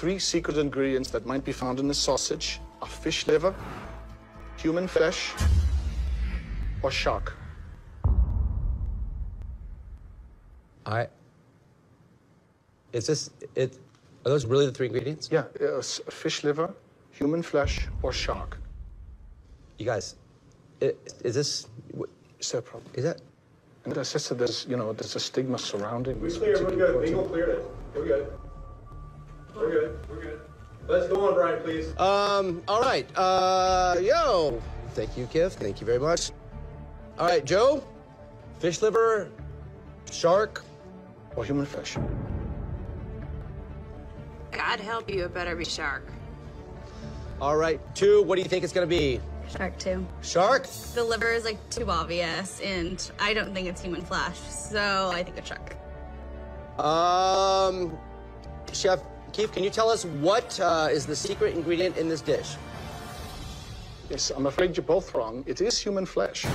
three secret ingredients that might be found in the sausage are fish liver, human flesh, or shark. I. Is this it? Are those really the three ingredients? Yeah, uh, s- fish liver, human flesh, or shark. You guys, i- is this? Is there a problem? Is that? And as I said, there's, you know, there's a stigma surrounding this Clear, we're particular good. Legal protein. cleared it. We're good. We're good. We're good. Let's go on, Brian, please. Um. All right. Uh. Yo. Thank you, Keith. Thank you very much. All right, Joe. Fish liver, shark. Or human flesh. God help you, it better be shark. All right, two. What do you think it's gonna be? Shark two. Shark. The liver is like too obvious, and I don't think it's human flesh, so I think it's shark. Um. Chef Keith, can you tell us what uh, is the secret ingredient in this dish? Yes, I'm afraid you're both wrong. It is human flesh.